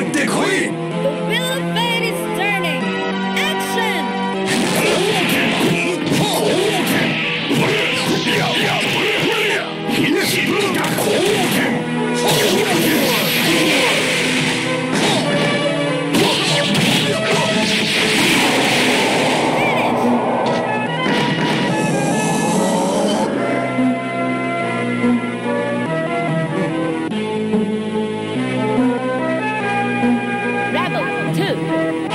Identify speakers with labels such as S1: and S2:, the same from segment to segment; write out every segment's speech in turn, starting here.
S1: Heute kommt
S2: Rebel 2.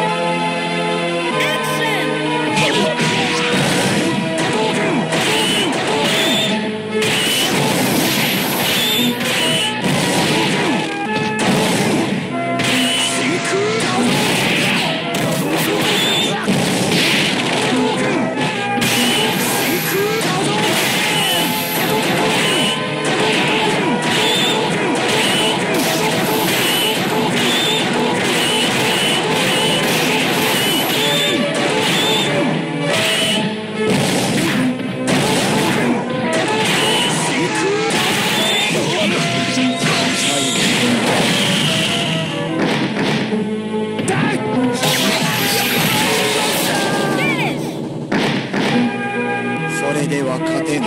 S3: in.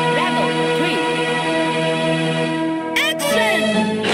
S2: Level three. Action!